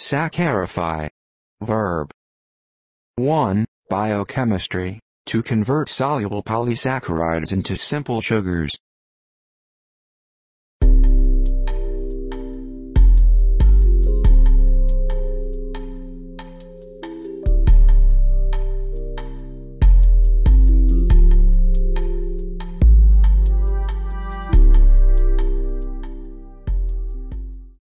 Saccharify, Verb. 1. Biochemistry. To convert soluble polysaccharides into simple sugars.